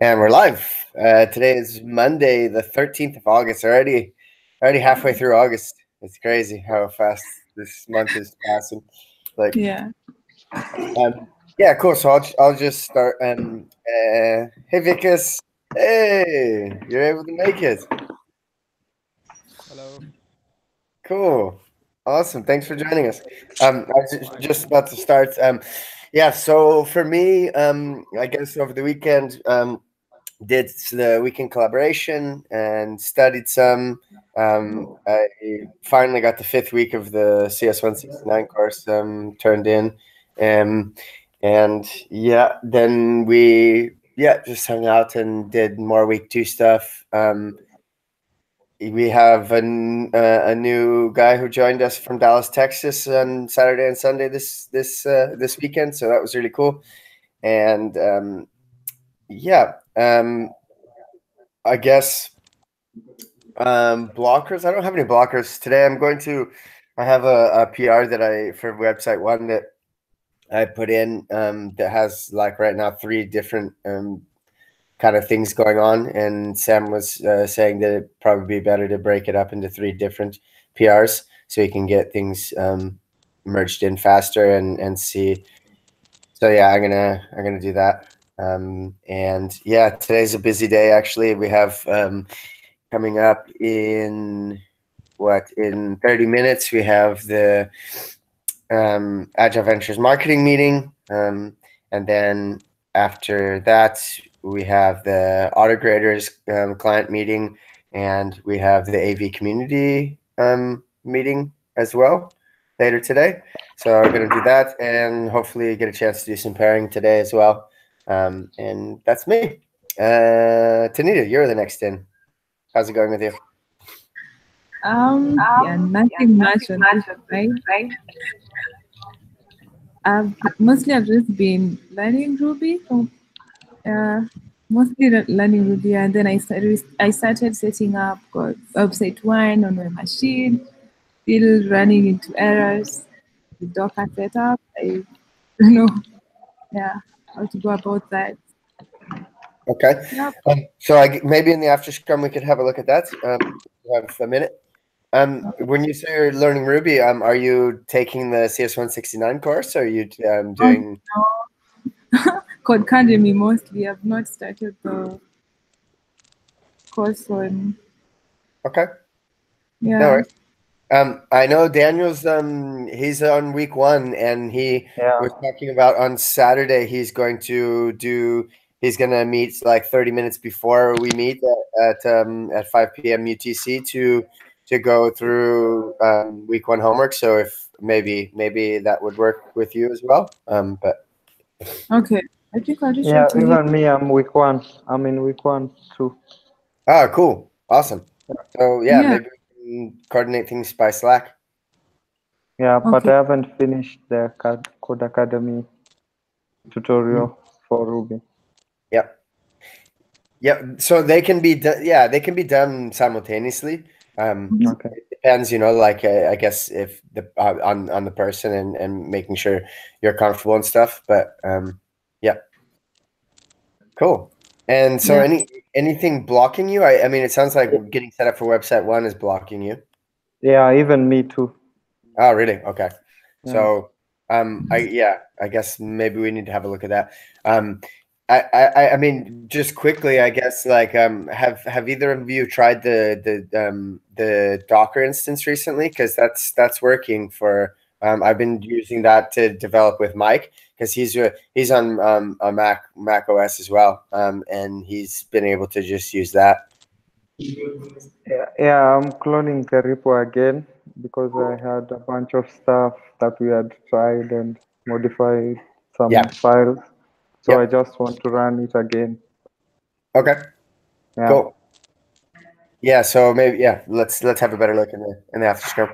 And we're live. Uh, today is Monday, the 13th of August. Already, already halfway through August. It's crazy how fast this month is passing. Like, Yeah. um, yeah, cool. So I'll, I'll just start. Um, uh, hey, Vikas. Hey, you're able to make it. Hello. Cool. Awesome. Thanks for joining us. Um, I was just about to start. Um, yeah, so for me, um, I guess over the weekend, um, did the weekend collaboration and studied some. Um, I finally got the fifth week of the CS169 course um, turned in. Um, and yeah, then we, yeah, just hung out and did more week two stuff. Um, we have an, uh, a new guy who joined us from Dallas, Texas, on Saturday and Sunday this this uh, this weekend. So that was really cool, and um, yeah, um, I guess um, blockers. I don't have any blockers today. I'm going to. I have a, a PR that I for website one that I put in um, that has like right now three different um, kind of things going on. And Sam was uh, saying that it'd probably be better to break it up into three different PRs so you can get things um, merged in faster and and see. So yeah, I'm gonna I'm gonna do that. Um, and yeah, today's a busy day. Actually, we have um, coming up in what in 30 minutes we have the um, Agile Ventures marketing meeting, um, and then after that we have the Autograders um, client meeting, and we have the AV community um, meeting as well later today. So we're going to do that, and hopefully get a chance to do some pairing today as well. Um, and that's me. Uh, Tanita, you're the next in. How's it going with you? Um, yeah, nothing much on this, right? right? I've mostly I've just been learning Ruby from uh, mostly learning Ruby, and then I started I started setting up got website one on my machine, still running into errors. The Docker setup, I don't know, yeah, how to go about that. Okay. Yep. Um, so I, maybe in the after scrum we could have a look at that. Um, we have a minute. Um, when you say you're learning Ruby, um, are you taking the CS169 course? Or are you um, doing? Code Academy mostly. I've not started the course on Okay. yeah. No worries. Um, I know Daniel's um, he's on week one, and he Yeah. was talking about on Saturday he's going to do. He's gonna meet like 30 minutes before we meet at at, um, at 5 p.m. UTC to to go through um, week one homework. So if maybe maybe that would work with you as well. Um, but Okay. I think I'll just Yeah, try to even me, I'm week one. I'm in week one too. ah, cool, awesome. So yeah, Yeah. maybe we can coordinate things by Slack. Yeah, but Okay. I haven't finished the Codecademy tutorial for Ruby. Yep. Yep. So they can be done. Yeah, they can be done simultaneously. Um, Mhm. Okay. it depends, you know, like uh, I guess if the uh, on on the person and and making sure you're comfortable and stuff. But um, yeah, cool. And so, Yeah. any anything blocking you? I, I mean, it sounds like getting set up for website one is blocking you. Yeah, even me too. Oh, really? Okay. Yeah. So, um, I yeah, I guess maybe we need to have a look at that. Um, I, I, I mean, just quickly, I guess, like, um, have have either of you tried the the um the Docker instance recently? Because that's that's working for. Um, I've been using that to develop with Mike because he's uh, he's on um a Mac Mac OS as well. Um, and he's been able to just use that. Yeah, yeah, I'm cloning the repo again because I had a bunch of stuff that we had tried and modified some Yeah. files. So Yep. I just want to run it again. Okay. Yeah. Cool. Yeah, so maybe yeah, let's let's have a better look in the in the after scrum.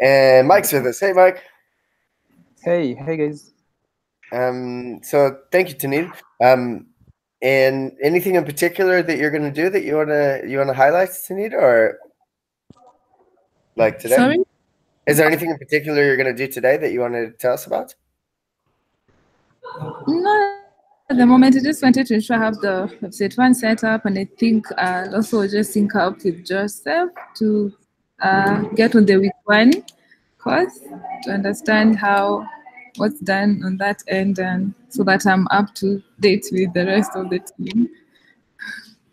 And Mike's with us. Hey, Mike. Hey, hey guys. Um, so thank you, Tanit. Um, and anything in particular that you're going to do that you want to you want to highlight, Tanit, or like today? Sorry? Is there anything in particular you're going to do today that you want to tell us about? No, At the moment, I just wanted to ensure I have the website one set up, and I think I'll also just sync up with Joseph to uh, get on the week one course to understand how what's done on that end, and so that I'm up to date with the rest of the team.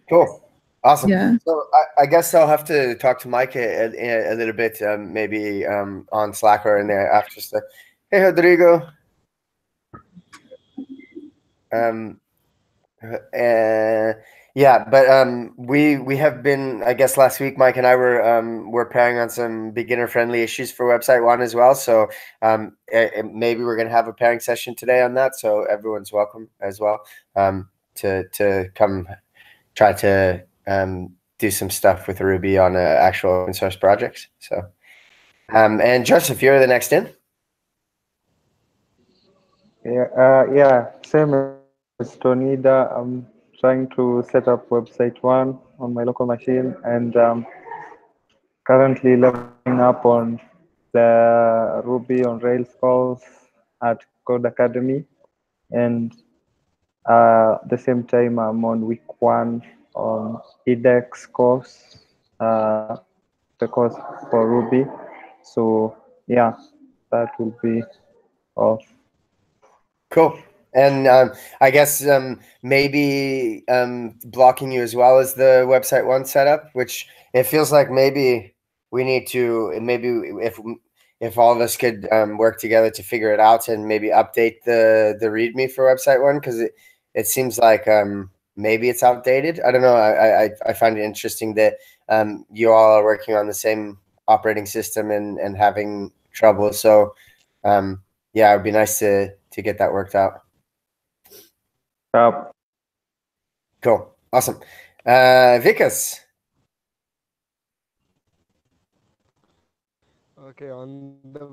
Cool. Awesome. Yeah. So I, I guess I'll have to talk to Mike a, a, a little bit, um, maybe um, on Slack or in there after stuff. Hey, Rodrigo. Um, uh, yeah, but um, we we have been. I guess last week, Mike and I were um, were pairing on some beginner friendly issues for website one as well. So um, eh, eh, maybe we're gonna have a pairing session today on that. So everyone's welcome as well um, to to come try to um, do some stuff with Ruby on uh, actual open source projects. So, um, and Joseph, you're the next in. Yeah, uh, yeah, same as Tonida. I'm trying to set up website one on my local machine and um, currently leveling up on the Ruby on Rails course at Codecademy. And uh, at the same time, I'm on week one on edX course, uh, the course for Ruby. So yeah, that will be off. Cool. And um, I guess um, maybe um, blocking you as well as the website one setup, which it feels like maybe we need to maybe if if all of us could um, work together to figure it out and maybe update the the README for website one because it it seems like um, maybe it's outdated. I don't know. I I, I find it interesting that um, you all are working on the same operating system and and having trouble. So yeah, it would be nice to to get that worked out. Yep. Cool. Awesome. Uh, Vikas. Okay, on the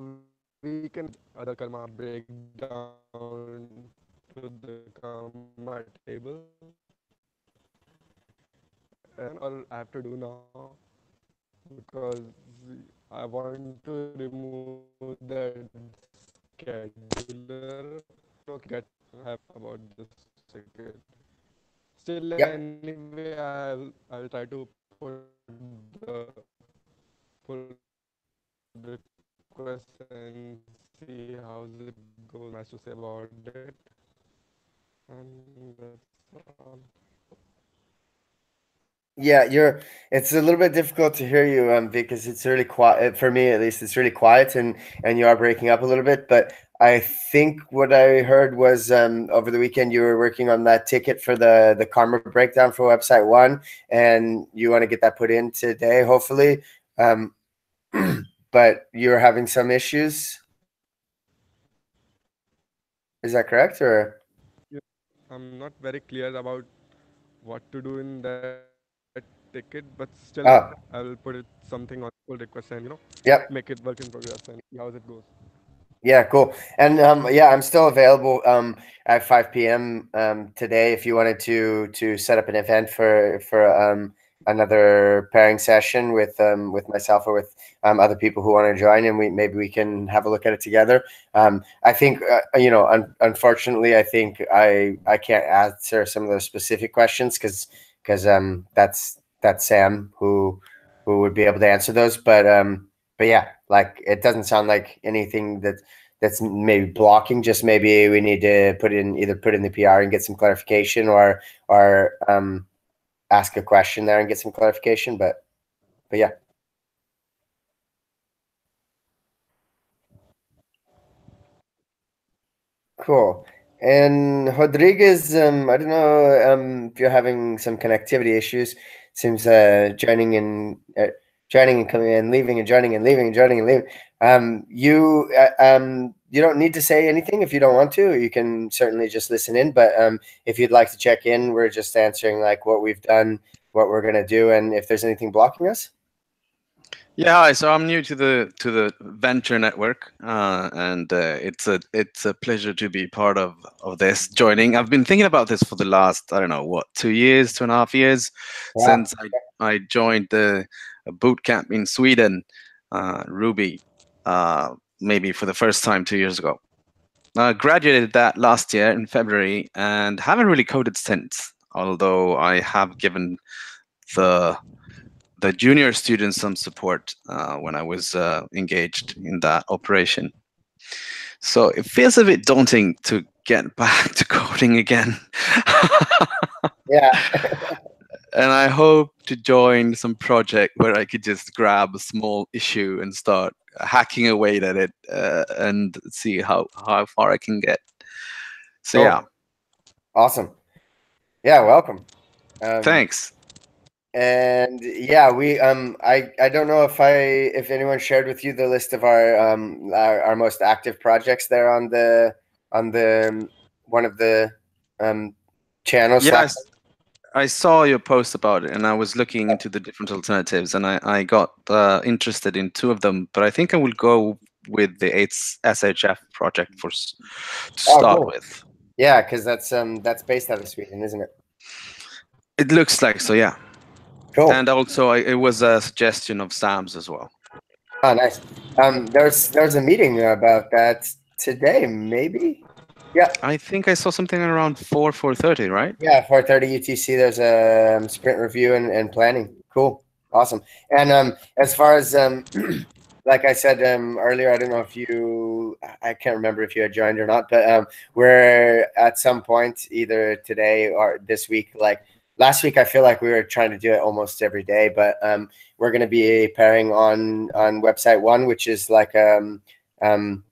weekend, other karma break down to the karma table. And all I have to do now because I want to remove the scheduler. Okay, get have about this second. Still, Yep. anyway, I'll I'll try to put the pull request and see how it goes. Much to say about it, and that's all. Yeah, you're. It's a little bit difficult to hear you, um, because it's really quiet for me, at least. It's really quiet, and and you are breaking up a little bit. But I think what I heard was um, over the weekend you were working on that ticket for the the karma breakdown for website one, and you want to get that put in today, hopefully. Um, but you're having some issues. Is that correct, or? I'm not very clear about what to do in that ticket, but still, Ah. I'll put it something on pull request and you know yeah make it work in progress and see how it goes. Yeah, cool. And um, yeah, I'm still available um, at 5 p.m. Um, today if you wanted to to set up an event for for um, another pairing session with um, with myself or with um, other people who want to join, and we maybe we can have a look at it together. Um, I think uh, you know, un- unfortunately, I think I I can't answer some of those specific questions because because um, that's that's Sam who who would be able to answer those, but um, but yeah, like it doesn't sound like anything that that's maybe blocking. Just maybe we need to put in either put in the PR and get some clarification, or or um, ask a question there and get some clarification. But but yeah, cool. And Rodriguez, um, I don't know um, if you're having some connectivity issues. Seems uh, joining and uh, joining and coming and leaving and joining and leaving and joining and leaving. Um, you uh, um, you don't need to say anything if you don't want to. You can certainly just listen in. But um, if you'd like to check in, we're just answering like what we've done, what we're gonna do, and if there's anything blocking us. Yeah, hi. So I'm new to the to the Venture Network, uh, and uh, it's a it's a pleasure to be part of of this joining. I've been thinking about this for the last I don't know what two years, two and a half years Wow. since I I joined the boot camp in Sweden, uh, Ruby, uh, maybe for the first time two years ago. I graduated that last year in February and haven't really coded since. Although I have given the the junior students some support uh, when I was uh, engaged in that operation. So it feels a bit daunting to get back to coding again. Yeah. and I hope to join some project where I could just grab a small issue and start hacking away at it uh, and see how how far I can get. So Cool. yeah, awesome. Yeah, welcome. Um, thanks. And yeah, we um I I don't know if I if anyone shared with you the list of our um our, our most active projects there on the on the um, one of the um channels. Yeah, I, Slack- s- I saw your post about it, and I was looking into the different alternatives, and I I got uh, interested in two of them, but I think I will go with the SHF project for to Oh, start cool. with. yeah, because that's um that's based out of Sweden, isn't it? It looks like so, yeah. Cool. And also, I, it was a suggestion of Sam's as well. Oh, nice. Um, there's there's a meeting about that today, maybe. Yeah. I think I saw something around four four thirty, right? Yeah, 4:30 UTC. There's a um, sprint review and, and planning. Cool, awesome. And um, as far as um, like I said um, earlier, I don't know if you, I can't remember if you had joined or not, but um, we're at some point either today or this week. Like last week, I feel like we were trying to do it almost every day, but um, we're going to be pairing on on website one, which is like um um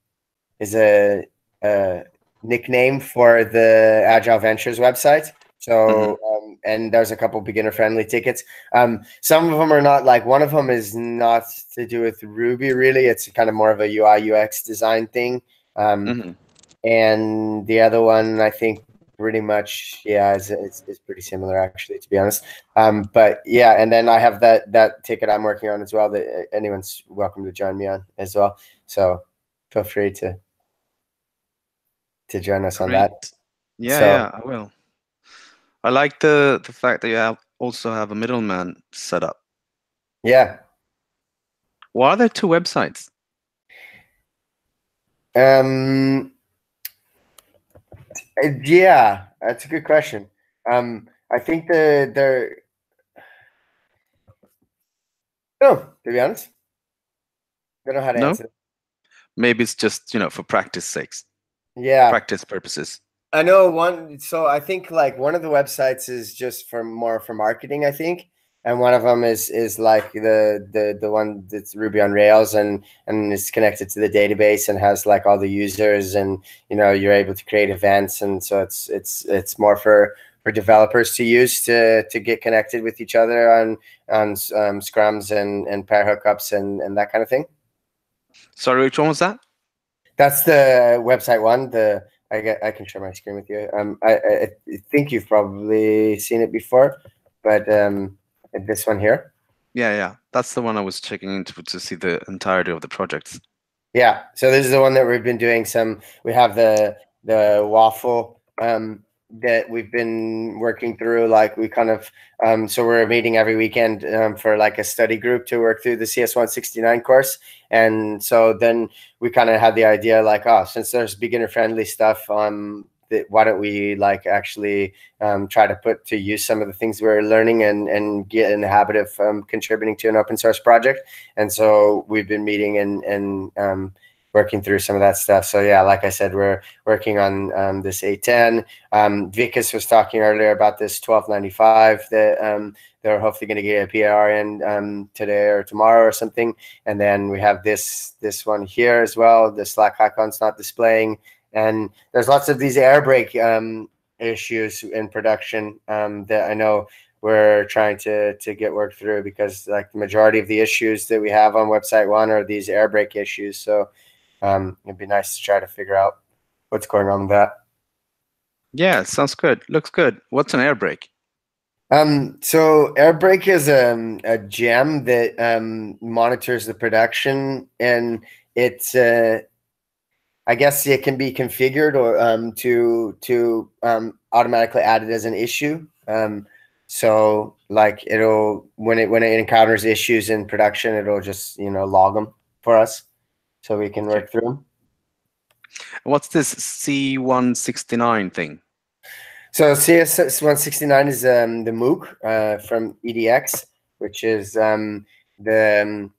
is a, a nickname for the Agile Ventures website. So, um, and there's a couple beginner friendly tickets. Um, some of them are not like one of them is not to do with Ruby really. It's kind of more of a UI UX design thing. Um, Mhm. and the other one, I think pretty much, yeah, it's, is, is pretty similar actually, to be honest. Um, but yeah, and then I have that, that ticket I'm working on as well that uh, anyone's welcome to join me on as well. So feel free to, to join us on that. Yeah, So- yeah, I will. I like the the fact that you have also have a middleman set up. Yeah. Why are there two websites? Um. Uh, Yeah, that's a good question. Um, I think the they're. No, to be honest, I don't know how to No? answer. Maybe it's just you know for practice sakes, Yeah, practice purposes. I know one. So I think like one of the websites is just for more for marketing. I think, and one of them is is like the the the one that's Ruby on Rails and and is connected to the database and has like all the users and you know you're able to create events and so it's it's it's more for for developers to use to to get connected with each other on on um, scrums and and pair hookups and and that kind of thing. Sorry, which one was that? That's the website one. The I get I can share my screen with you. Um, I, I, I think you've probably seen it before, but um, this one here. Yeah, yeah, that's the one I was checking into to see the entirety of the projects. Yeah. So this is the one that we've been doing some. We have the the waffle um, that we've been working through. Like we kind of um, so we're meeting every weekend um, for like a study group to work through the CS one sixty nine course, and so then we kind of had the idea like, oh, since there's beginner friendly stuff, um, that why don't we like actually um, try to put to use some of the things we're learning and and get in the habit of um, contributing to an open source project. And so we've been meeting and and um, working through some of that stuff. So yeah, like I said, we're working on um, this 810. Um, Vikas was talking earlier about this 1295 that um, they're hopefully going to get a PR in um, today or tomorrow or something. And then we have this this one here as well. The Slack icon's not displaying, and there's lots of these Airbrake um, issues in production um, that I know we're trying to to get worked through because like the majority of the issues that we have on website one are these Airbrake issues. So um, it'd be nice to try to figure out what's going on with that. Yeah, sounds good. Looks good. What's an air brake? Um, so Airbrake is um, a gem that um, monitors the production, and it's uh, I guess it can be configured or um, to to um, automatically add it as an issue. Um, so like it'll when it when it encounters issues in production, it'll just you know log them for us, so we can work through them. What's this C169 thing? So CS169 is um, the MOOC uh, from edX, which is um, the um,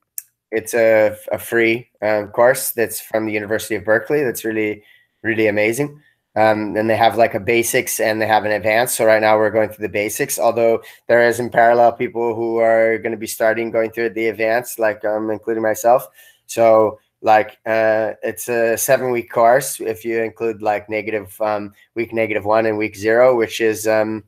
it's a, a free um, course that's from the University of Berkeley. That's really really amazing. Um, and they have like a basics and they have an advanced. So right now we're going through the basics. Although there is in parallel people who are going to be starting going through the advanced, like um, including myself. So like uh, it's a seven week course if you include like negative um, week negative one and week zero, which is um,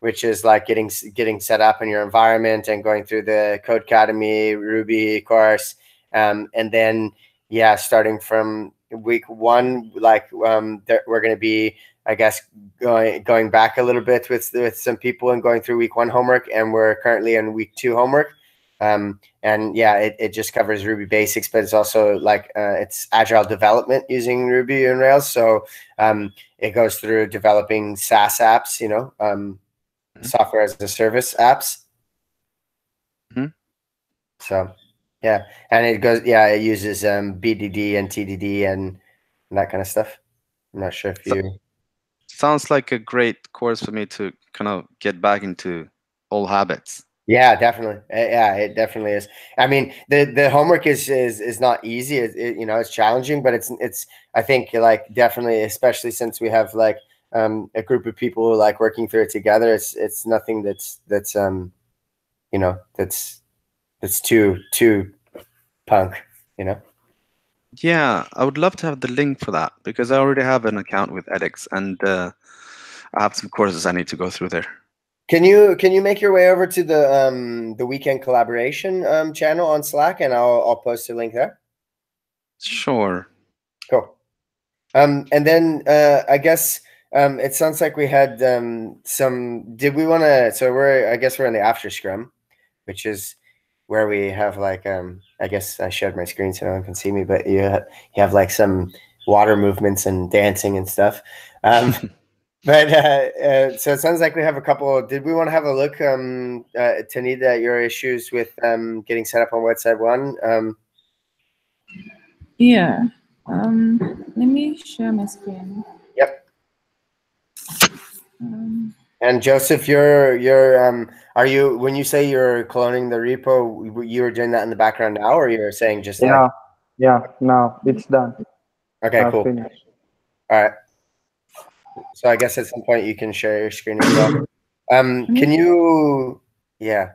which is like getting getting set up in your environment and going through the Codecademy Ruby course, um, and then yeah, starting from week one, like um, we're going to be, I guess, going going back a little bit with with some people and going through week one homework, and we're currently in week two homework. Um, and yeah, it, it just covers Ruby basics, but it's also like uh, it's agile development using Ruby and Rails. So um, it goes through developing SaaS apps, you know, um, mm-hmm. software as a service apps. Mm-hmm. So yeah, and it goes. Yeah, it uses um, BDD and TDD and, and that kind of stuff. I'm not sure if you. Sounds like a great course for me to kind of get back into old habits. Yeah, definitely. Eh, yeah, it definitely is. I mean, the the homework is is is not easy. It, it, you know, it's challenging, but it's it's. I think like definitely, especially since we have like um, a group of people like working through it together. It's it's nothing that's that's um, you know, that's it's too too punk, you know. Yeah, I would love to have the link for that because I already have an account with edX and uh, I have some courses I need to go through there. Can you can you make your way over to the um, the weekend collaboration um, channel on Slack and I'll I'll post a link there. Sure. Cool. Um, and then uh, I guess um, it sounds like we had um, some. Did we want to? So we're I guess we're in the after scrum, which is where we have like um I guess I shared my screen so no one can see me, but you have, you have like some water movements and dancing and stuff. Um, but uh, uh, so it sounds like we have a couple. Did we want to have a look, um, uh, Tanita, at your issues with um, getting set up on website one? Um, yeah. Um, let me share my screen. Yep. Um, and Joseph, you're you're um are you when you say you're cloning the repo, you were doing that in the background now, or you're saying just yeah, like... yeah, no, it's done. Okay, I've cool. Finished. All right. So I guess at some point you can share your screen as well. Um, can you? Yeah.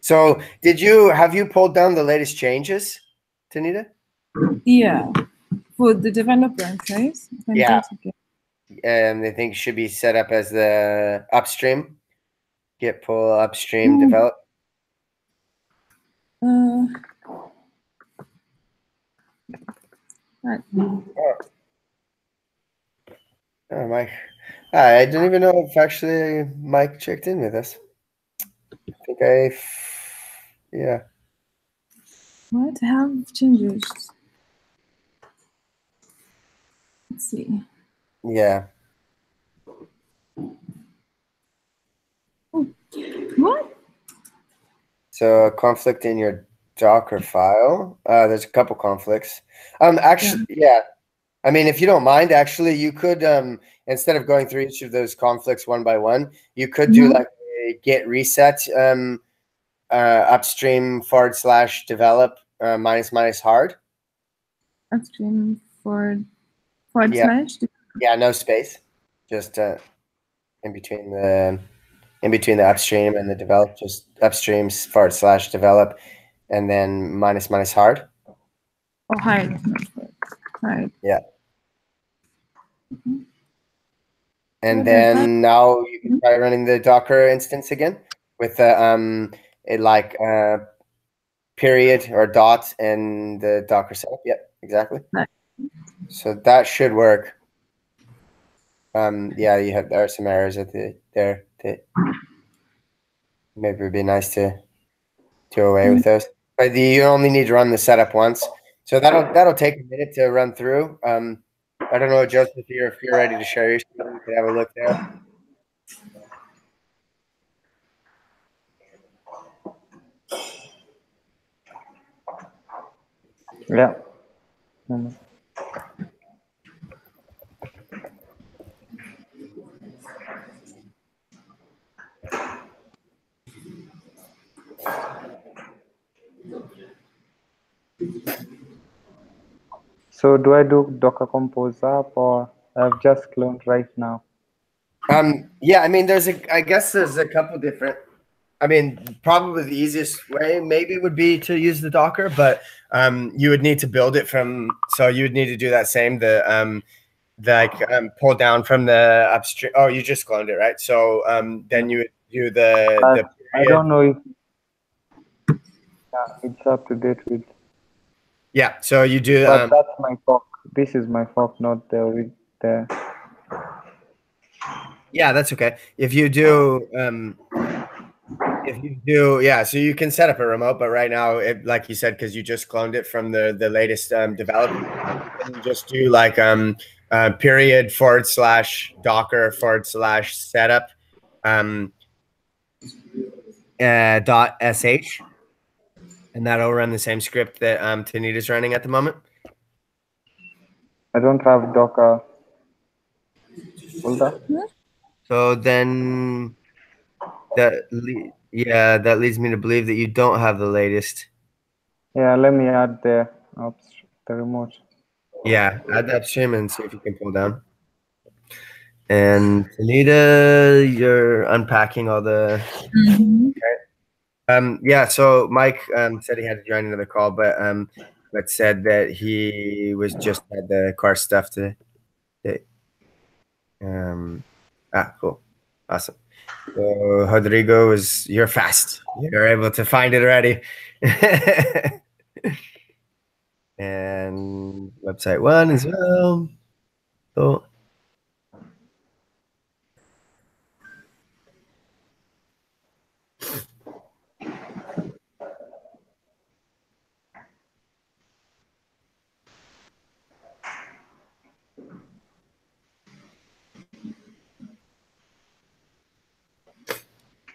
So did you have you pulled down the latest changes, Tanita? Yeah, for the developer, right? Yeah um, they think should be set up as the upstream. Git pull upstream mm. develop. Uh, oh. oh, Mike. I didn't even know if actually Mike checked in with us. I think I, yeah. What have changes? Let's see. Yeah. What? So a conflict in your Docker file. Uh, there's a couple conflicts. Um, actually, yeah. yeah. I mean, if you don't mind, actually, you could um, instead of going through each of those conflicts one by one, you could do mm-hmm. like a git reset um, uh, upstream forward slash develop uh, minus minus hard. Upstream forward forward yeah. slash. Yeah, no space, just uh, in between the in between the upstream and the develop, just upstream forward slash develop, and then minus minus hard. Oh, hard. Hard. Yeah. Mm-hmm. And then now you can try running the Docker instance again with the um, it like uh, period or dot and the Docker setup. Yep, exactly. So that should work. Um, yeah, you have there are some errors at the there that maybe it'd be nice to do away with those. But the, you only need to run the setup once, so that'll that'll take a minute to run through. Um, I don't know, Joseph, if you're if you're ready to share your screen, you can have a look there. Yeah. So do I do Docker Compose up or I've just cloned right now? Um, yeah, I mean, there's a, I guess there's a couple different. I mean, probably the easiest way maybe would be to use the Docker, but um, you would need to build it from. So you would need to do that same the um, the, like um, pull down from the upstream. Oh, you just cloned it, right? So um, then you would do the. I, the I don't know if yeah, it's up to date with, yeah, so you do. but Um, that's my fork. This is my fork, not the the. Yeah, that's okay. If you do, um, if you do, yeah, so you can set up a remote, but right now, it, like you said, because you just cloned it from the the latest um, development, just do like um, uh, period forward slash Docker forward slash setup um, uh, dot sh, and that'll run the same script that um, Tanita's running at the moment. I don't have Docker. folder. So then that le- yeah, that leads me to believe that you don't have the latest. Yeah, let me add the oops, the remote. Yeah, add that stream and see if you can pull down. And Anita, you're unpacking all the Mhm. Um yeah, so Mike um said he had to join another call, but um but said that he was just had the car stuff to um ah cool. Awesome. So Rodrigo is you're fast. You're able to find it already. and website one as well. So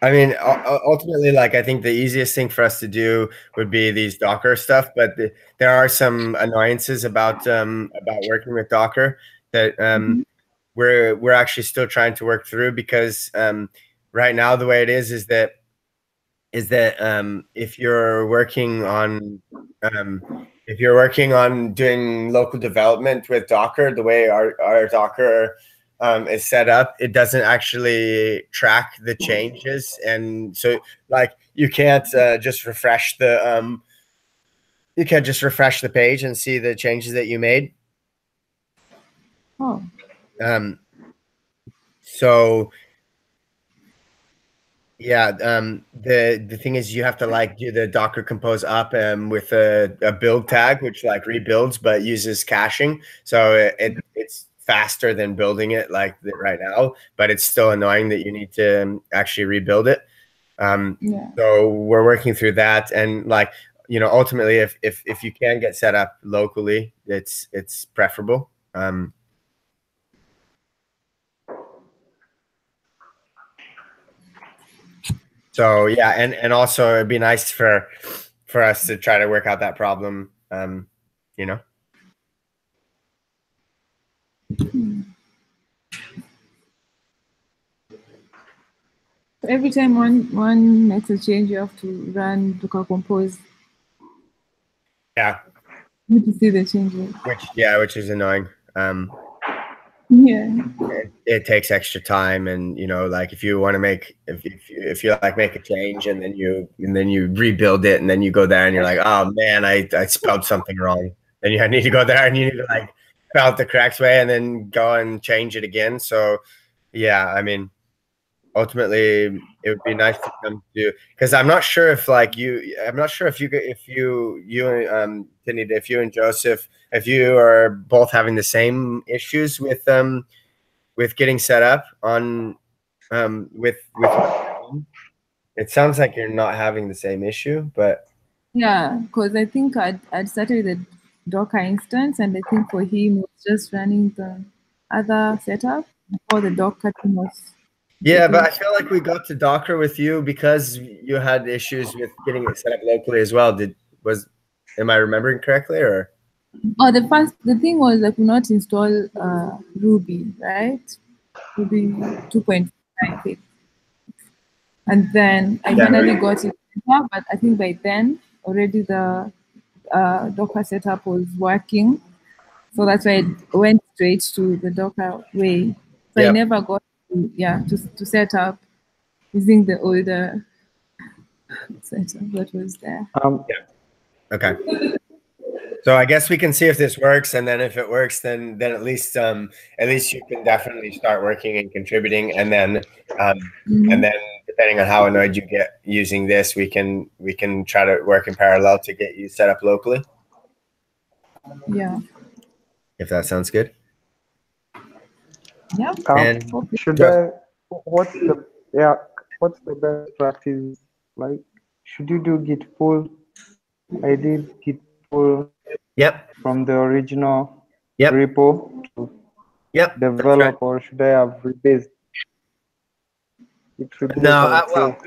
I mean, ultimately, like I think the easiest thing for us to do would be these Docker stuff, but the, there are some annoyances about um, about working with Docker that um, we're we're actually still trying to work through because um, right now the way it is is that is that um, if you're working on um, if you're working on doing local development with Docker, the way our, our Docker um, is set up, it doesn't actually track the changes, and so like you can't uh, just refresh the um, you can't just refresh the page and see the changes that you made. Oh, Um, so yeah, um, the the thing is you have to like do the Docker compose up um, with a, a build tag, which like rebuilds but uses caching. So it, it it's faster than building it like right now, but it's still annoying that you need to um, actually rebuild it. Um, yeah. so we're working through that and like you know ultimately if if if you can get set up locally it's it's preferable um so yeah and and also it'd be nice for for us to try to work out that problem um you know every time one one makes a change, you have to run Docker Compose. yeah You need to see the changes. which yeah which is annoying um Yeah. it, it takes extra time and you know like if you want to make if, if, you, if you like make a change and then you and then you rebuild it and then you go there and you're like oh man i, I spelled something wrong then you need to go there and you need to like spell it the correct way and then go and change it again so yeah i mean ultimately it would be nice to come to because i'm not sure if like you i'm not sure if you if you you um Tinny, if you and joseph if you are both having the same issues with um with getting set up on um with with it sounds like you're not having the same issue but Yeah, because I think I'd, I'd started the Docker instance, and I think for him it was just running the other setup before the Docker team was. Yeah but i feel like we got to docker with you because you had issues with getting it set up locally as well did was am i remembering correctly or Oh, the first the thing was I could not install uh, Ruby, right? Ruby 2.5, I think. And then I Yeah, finally Ruby. got it, but I think by then already the uh, Docker setup was working. So that's why I went straight to the Docker way. So Yeah. I never got yeah to, to set up using the older setup that was there. Um, Okay. So I guess we can see if this works, and then if it works, then then at least um at least you can definitely start working and contributing, and then um Mhm. and then depending on how annoyed you get using this, we can we can try to work in parallel to get you set up locally. Yeah. If that sounds good. Yeah. um, And- should Yeah. I? What's the yeah? What's the best practice? Like, should you do git pull? I did git pull Yep. from the original Yep. repo to Yep. that's right. develop, or should I have rebased? It should be No, uh, well,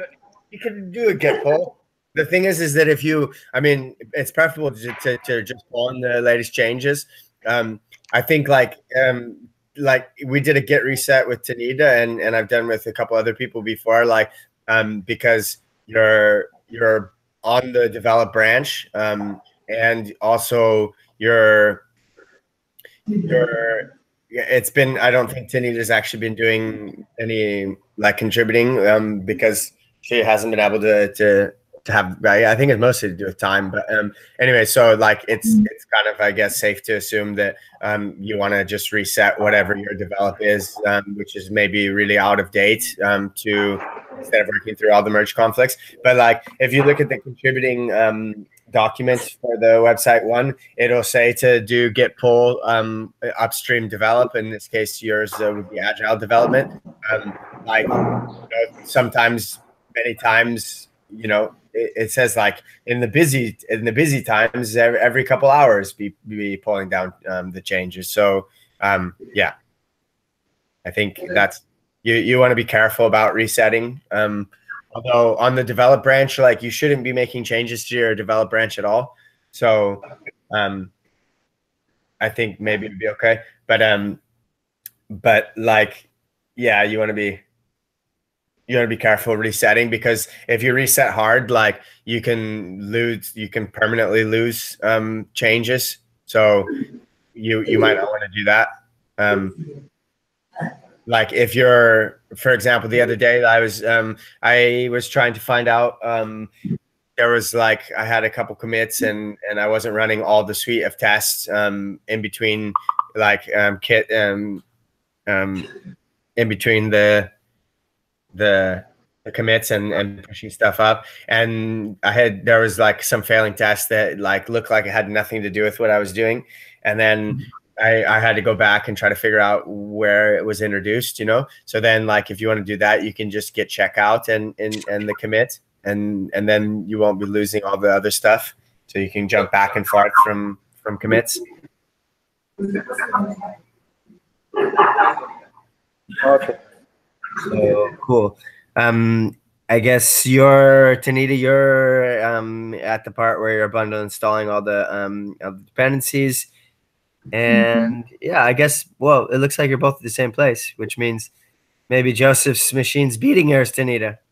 you can do a git pull. The thing is, is that if you, I mean, it's preferable to, to, to just pull on the latest changes. Um, I think like um, like we did a git reset with Tanita, and and I've done with a couple other people before, like um, because you're you're on the develop branch, um, and also you're you're it's been. I don't think Tanita's actually been doing any like contributing um, because she hasn't been able to to to have. I I think it's mostly to do with time, but um, anyway, so like it's it's kind of I guess safe to assume that um, you want to just reset whatever your develop is, um, which is maybe really out of date um, to instead of working through all the merge conflicts. But like if you look at the contributing um, documents for the website one, it'll say to do git pull um, upstream develop. In this case, yours uh, would be agile development. Um, like you know, sometimes, many times, you know, it, it says like in the busy in the busy times, every, every couple hours, be be pulling down um, the changes. So um, yeah, I think that's you. You want to be careful about resetting. Um, although on the develop branch, like you shouldn't be making changes to your develop branch at all. So um, I think maybe it'd be okay. But um, but like, yeah, you want to be you want to be careful resetting because if you reset hard, like you can lose, you can permanently lose um, changes. So you you might not want to do that. Um, like if you're, for example, the other day I was um, I was trying to find out um, there was like I had a couple commits and and I wasn't running all the suite of tests um, in between like um, kit um, um, in between the the the commits and, and pushing stuff up. And i had there was like some failing tests that like looked like it had nothing to do with what i was doing. And then I, I had to go back and try to figure out where it was introduced you know? So then like if you want to do that you can just git checkout and and, and the commit and and then you won't be losing all the other stuff. So you can jump back and forth from from commits. Okay. So cool. Um, I guess you're Tanita. You're um at the part where you're bundle installing all the um dependencies, and yeah, I guess well, it looks like you're both at the same place, which means maybe Joseph's machine's beating yours, Tanita.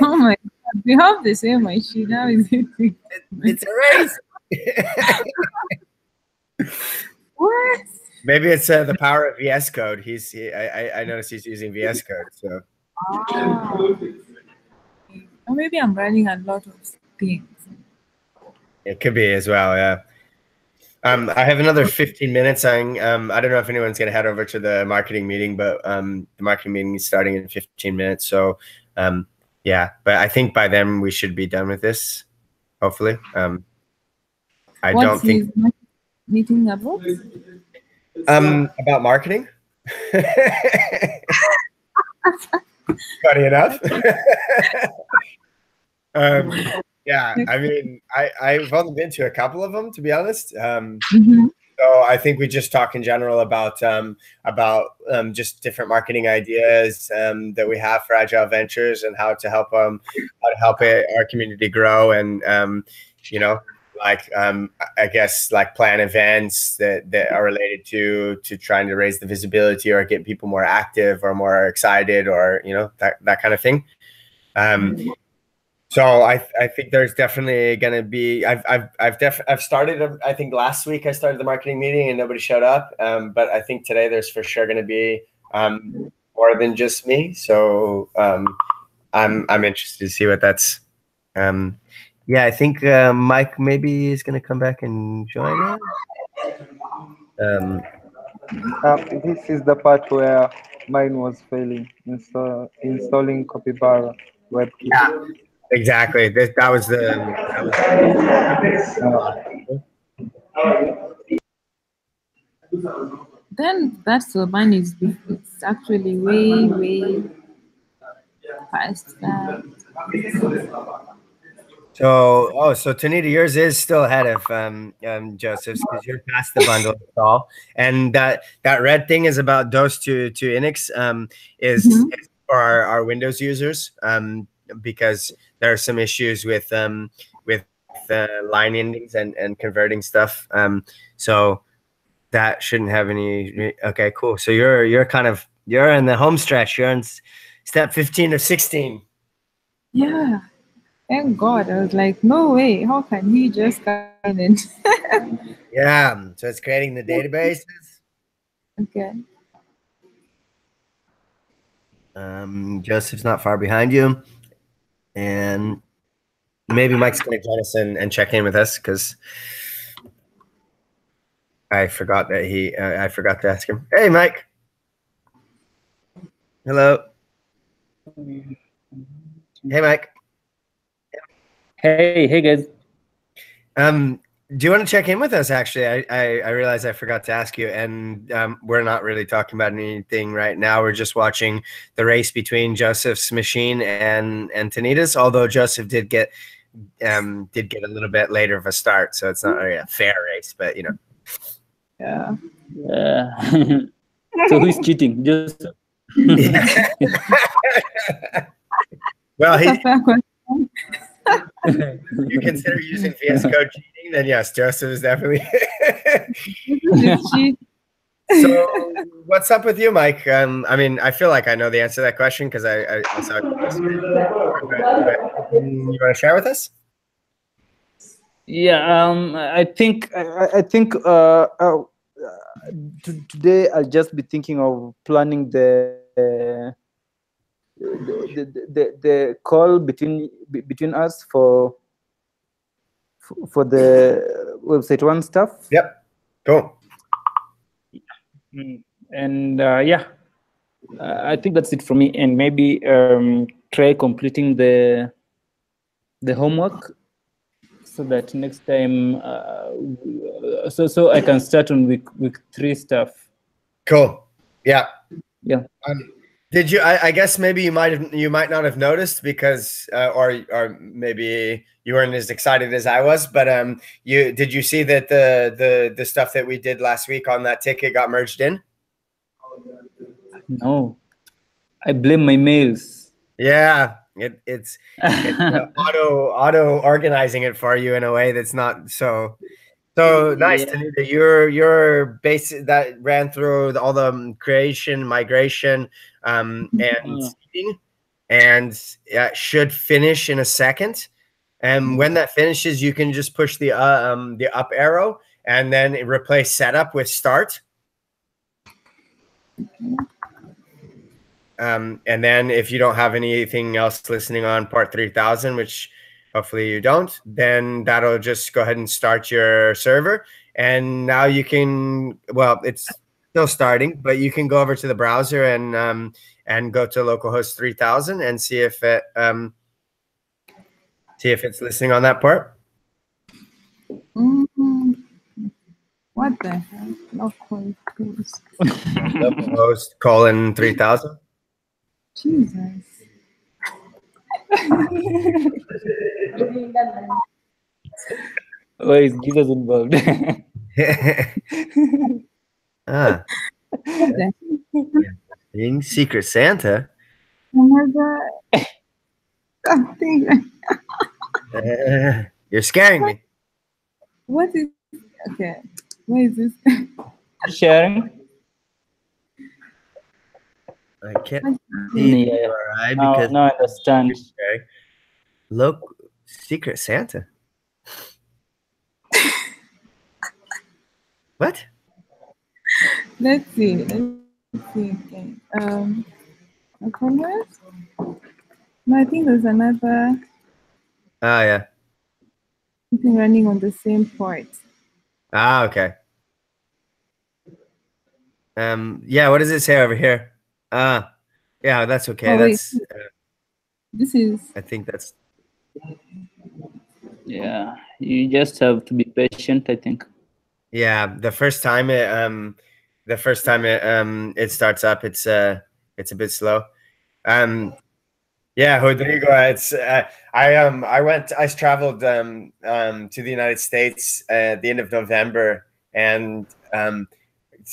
Oh my god, we have the same machine. How is it? it's a race. What? Maybe it's uh, the power of VS Code. He's he, I I- I noticed he's using VS Code. So Ah. Or maybe I'm running a lot of things. It could be as well, yeah. Um, I have another 15 minutes. I'm, um, I don't know if anyone's going to head over to the marketing meeting, but um, the marketing meeting is starting in 15 minutes. So, um, yeah, but I think by then we should be done with this, hopefully. Um, I What's don't think meeting about? Um, about marketing. Funny enough. um, yeah, I mean, I, I've only been to a couple of them, to be honest. Um, Mhm. So I think we just talk in general about um, about um, just different marketing ideas um, that we have for Agile Ventures and how to help um, how to help it, our community grow and um, you know like um, I guess like plan events that, that are related to to trying to raise the visibility or get people more active or more excited or you know that that kind of thing. Um, so I I think there's definitely gonna be I've I've I've def I've started I think last week I started the marketing meeting and nobody showed up. Um, but I think today there's for sure gonna be um more than just me. So um I'm I'm interested to see what that's um yeah, I think uh, Mike maybe is gonna come back and join us. Um Uh, this is the part where mine was failing. Install, installing Capybara WebKit. Yeah, exactly. That that was the that was Then that's the mine is it's actually way way past that. So, oh, so Tanita, yours is still ahead of um, um, Joseph's because you're past the bundle install, and that that red thing is about DOS to to Unix um, is, Mhm. is for our, our Windows users um, because there are some issues with um, with uh, line endings and and converting stuff. Um, so that shouldn't have any. Okay, cool. So you're you're kind of you're in the home stretch. You're in step fifteen or sixteen. Yeah. Thank God. I was like, no way. How can he just come in Yeah. So it's creating the databases. okay. Um, Joseph's not far behind you, and maybe Mike's going to join us and, and check in with us because I forgot that he. Uh, I forgot to ask him. Hey, Mike. Hello. Hey, Mike. Hey, hey guys. Um, do you want to check in with us? Actually, I I, I realized I forgot to ask you, and um, we're not really talking about anything right now. We're just watching the race between Joseph's machine and and Tanita's. Although Joseph did get um did get a little bit later of a start, so it's not really a fair race. But you know, Yeah. Uh, so who's cheating? Just well, he, That's a fair question. if you consider using VS Code cheating, then yes, Joseph is definitely. So what's up with you mike um i mean i feel like i know the answer to that question because I, I, I saw it yesterday. But, you want to share with us yeah. Um, I think I, I- I think uh, uh, t- today I'll just be thinking of planning the. Uh, the, the, the, the call between between us for for- for the website one stuff? Yep. Cool Mm, and uh, yeah. Uh, i think that's it for me. And maybe um, try completing the the homework so that next time uh, so so i can start on week week three stuff. Cool. Yeah. Yeah. um, did you I, I guess maybe you might have you might not have noticed because uh, or or maybe you weren't as excited as i was but um you did you see that the the the stuff that we did last week on that ticket got merged in? No. I blame my mails. Yeah it, it's it's uh, auto auto organizing it for you in a way that's not so so nice Yeah. to know that your your base that ran through the, all the um, creation migration um and Yeah. seeding, and should finish in a second and when that finishes you can just push the uh, um the up arrow and then replace setup with start Um, and then if you don't have anything else listening on port 3000, which hopefully you don't, then that'll just go ahead and start your server. And now you can, well, it's still starting, but you can go over to the browser and, um, and go to localhost 3000 and see if it, um, see if it's listening on that port. Mhm. What the hell? Local host. localhost colon 3000. Jesus. Why is jesus involved ah, What the being Secret Santa. Oh my god. Something. Uh, you're scaring me. What is okay? What is this? sharing I can't see yeah, your eye now, because now i understand Okay. Look, Secret Santa. what? Let's see. Let's see. Okay. Um, Congress? No, I think there's another Ah, yeah. something running on the same port. Ah, okay. Um, yeah. What does it say over here? Ah, yeah. That's okay. Oh, that's. Uh, This is I think that's. Yeah, you just have to be patient. I think. Yeah, the first time it um, the first time it um it starts up, it's uh it's a bit slow. Um, yeah, Rodrigo, it's uh, I um I went I traveled um um to the United States at the end of November, and um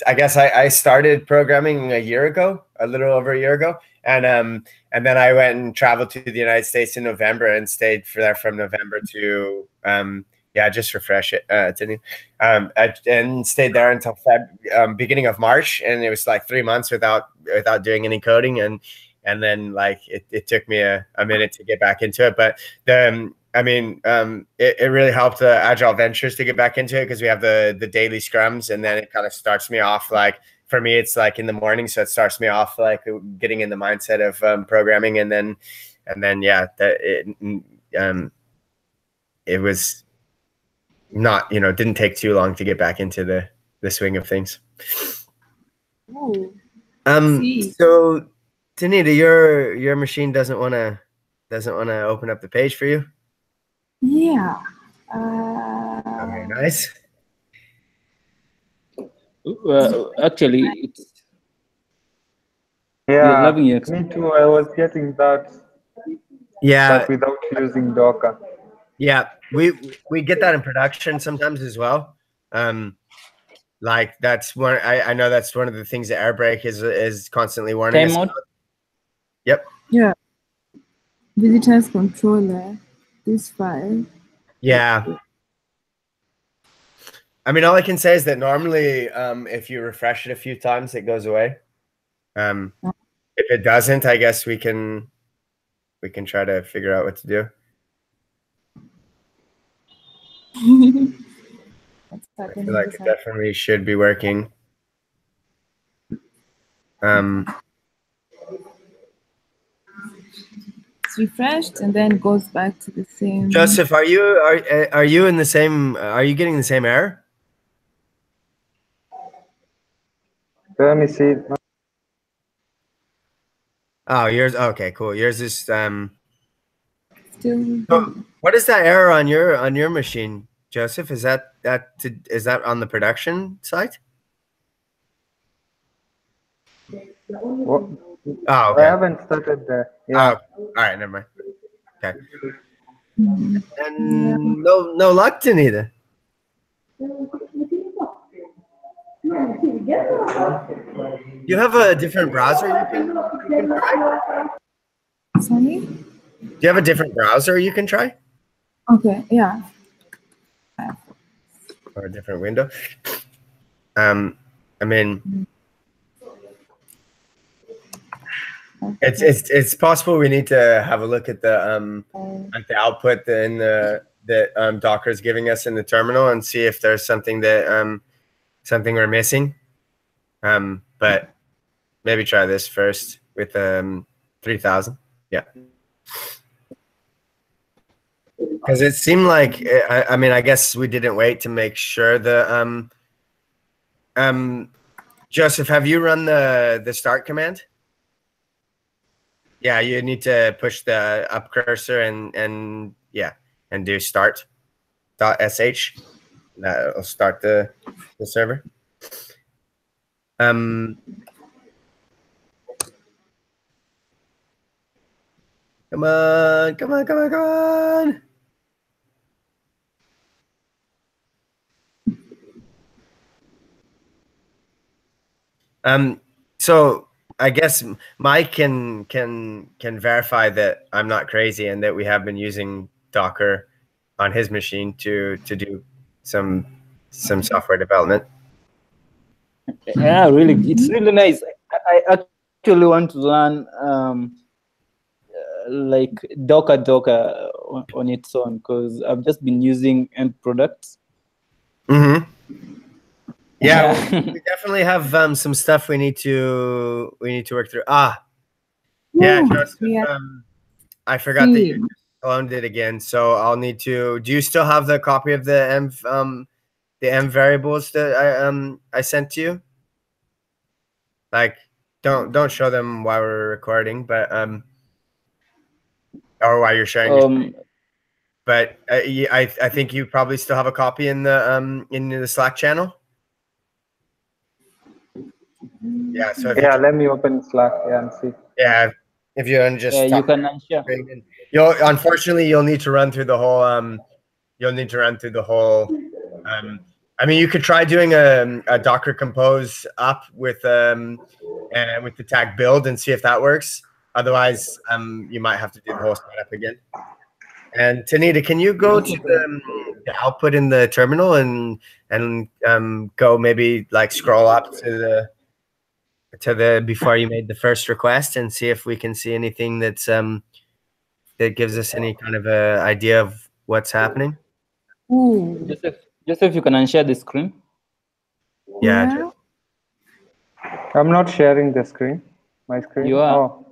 I guess I, I started programming a year ago, a little over a year ago, and um and then I went and traveled to the United States in November and stayed for there from November to um yeah just refresh it uh to um I- and stayed there until Feb um, beginning of March, and it was like three months without without doing any coding, and and then like it, it took me a, a minute to get back into it, but the um, I mean, um, it, it really helped uh, Agile Ventures to get back into it because we have the the daily scrums, and then it kind of starts me off like for me, it's like in the morning, so it starts me off like getting in the mindset of um, programming, and then and then yeah, that it um, it was not you know didn't take too long to get back into the the swing of things. oh, Um, so Tanita, your your machine doesn't want to doesn't want to open up the page for you. Yeah. Uh, Very Uh, nice. Well, actually, it's, Yeah, loving your me too. I was getting that, Yeah, but without using Docker. Yeah, we we get that in production sometimes as well. Um, like that's one. I, I know that's one of the things that Airbrake is is constantly warning us. about. Yep. yeah. Visitors controller. This file. Yeah. I mean, all I can say is that normally, um, if you refresh it a few times, it goes away. Um, if it doesn't, I guess we can we can try to figure out what to do. I feel like it definitely should be working. Um, It's refreshed and then goes back to the same. Joseph, are you are are you in the same? Are you getting the same error? Let me see. Oh, yours. Okay, cool. Yours is um. Still. So what is that error on your on your machine, Joseph? Is that that to, is that on the production site? What? Oh, I haven't started the. Yeah. Oh, all right, never mind. Okay. And no no luck to neither. You have a different browser you can, you can try? Sorry? Do you have a different browser you can try? Okay, yeah. or a different window. Um, I mean, it's it's it's possible we need to have a look at the um at the output in the that um, Docker is giving us in the terminal and see if there's something that um something we're missing. Um, but maybe try this first with um three thousand. Yeah. Because it seemed like I, I mean I guess we didn't wait to make sure the um um Joseph have you run the the start command? Yeah, you need to push the up cursor and and yeah and do start dot sh. That'll start the the server. Um. Come on, come on, come on, come on. Um, so I guess Mike can can can verify that I'm not crazy and that we have been using Docker on his machine to to do some some software development. Yeah, really, it's really nice. I, I actually want to learn um, uh, like Docker Docker on, on its own because I've just been using end products. Mm-hmm. Yeah, Yeah. we definitely have um, some stuff we need to we need to work through. Ah, yeah, Woo, Joseph, we are um, I forgot that you seeing. cloned it again, so I'll need to. Do you still have the copy of the m um the m variables that I um I sent to you? Like, don't don't show them while we're recording, but um, or while you're sharing. your Um, but I y- I I think you probably still have a copy in the um in the Slack channel. Yeah. So Yeah, let me open Slack yeah, and see. Yeah, if you're to just yeah, you can unshare. you'll unfortunately you'll need to run through the whole um you'll need to run through the whole um I mean you could try doing a, a Docker compose up with um and with the tag build and see if that works. Otherwise, um you might have to do the whole setup again. And Tanita, can you go to the, um, the output in the terminal and and um go maybe like scroll up to the to the before you made the first request and see if we can see anything that's um that gives us any kind of a idea of what's happening. Ooh, Joseph, Joseph, you can unshare the screen. Yeah, yeah. I'm not sharing the screen. My screen. You are. Oh.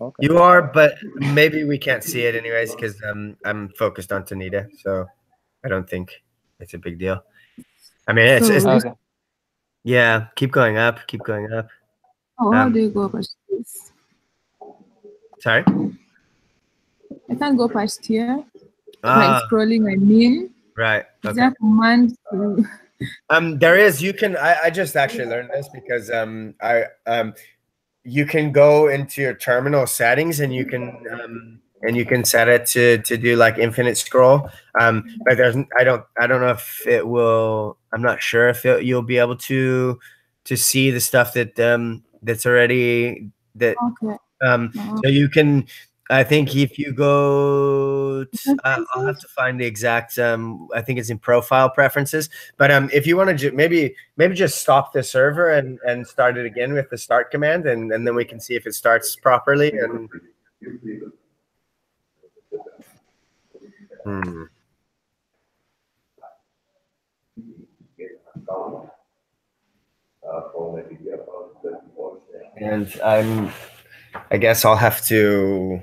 Okay. You are, but maybe we can't see it anyways because um I'm focused on Tanita, so I don't think it's a big deal. I mean, it's, it's Okay. Yeah. Keep going up. Keep going up. Oh, how Um, do you go past this? Sorry. I can't go past here. Ah, Like scrolling, I mean. right. Is there command to Um, there is. You can. I, I just actually learned this because um, I um, you can go into your terminal settings and you can um, and you can set it to to do like infinite scroll. Um, but there's. I don't. I don't know if it will. I'm not sure if it, you'll be able to to see the stuff that um that's already that Okay. um uh, so you can i think if you go t- Mhm. uh, i'll have to find the exact um i think it's in profile preferences but um if you want to ju- maybe maybe just stop the server and and start it again with the start command and and then we can see if it starts properly and Hmm. and i'm i guess i'll have to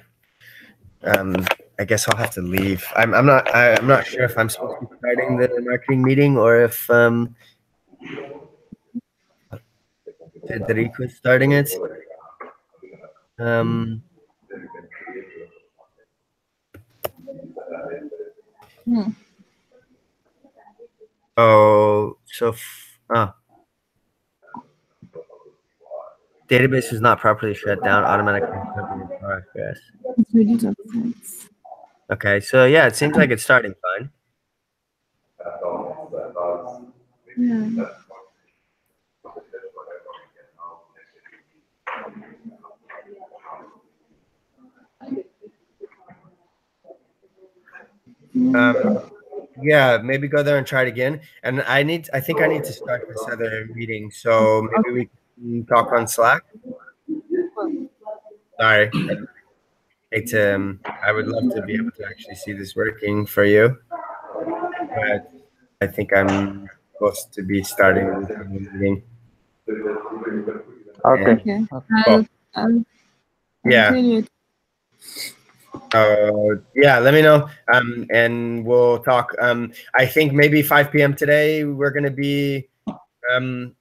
um i guess i'll have to leave i'm, I'm not I, i'm not sure if i'm supposed to be starting the marketing meeting or if um Federico is starting it um Hmm. oh so f- ah database is not properly shut down automatically in progress it's really sense. Okay, so yeah, it seems like it's starting fine. Yeah. Um, yeah, maybe go there and try it again. And I need, I think I need to start this other meeting, so maybe we can talk on Slack. Sorry, it's um, I would love to be able to actually see this working for you, but I think I'm supposed to be starting the meeting. Okay. Okay. Well, I'll, I'll, I'll Yeah. Tell you. Uh, yeah, let me know. Um, and we'll talk. Um, I think maybe 5 p.m. today we're gonna be, um,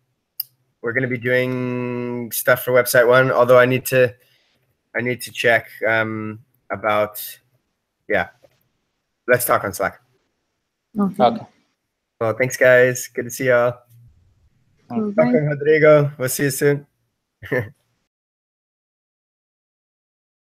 we're gonna be doing stuff for website one. Although I need to, I need to check um about, yeah. Let's talk on Slack. Okay. Okay. Well, thanks, guys. Good to see y'all. Cool. Bye. Welcome, Rodrigo. We'll see you soon.